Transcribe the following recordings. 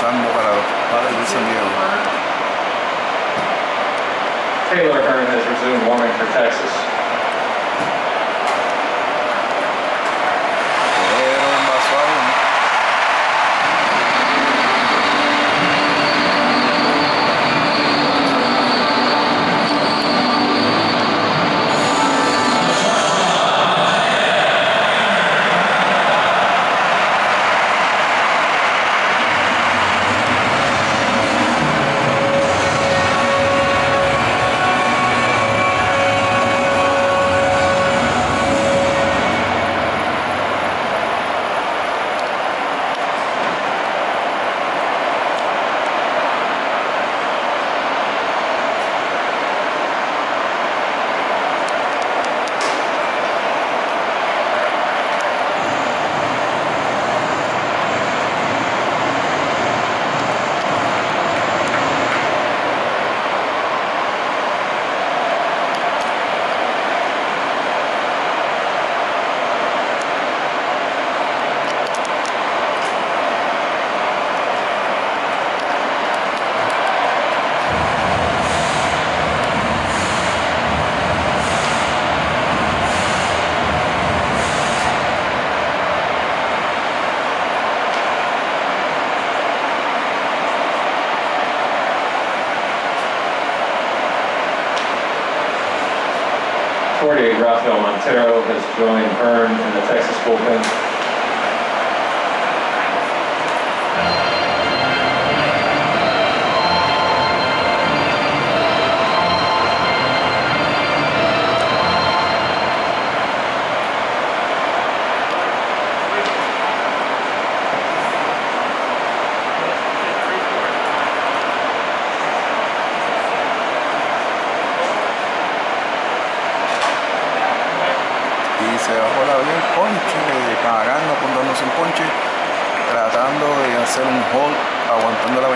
para los padres de San Diego. Taylor Hearn has resumed warming for Texas. Forty-eight, Rafael Montero has joined Hearn in the Texas bullpen. Se bajó la bien ponche, pagando, apuntándose un ponche, tratando de hacer un hold, aguantando la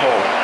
hole.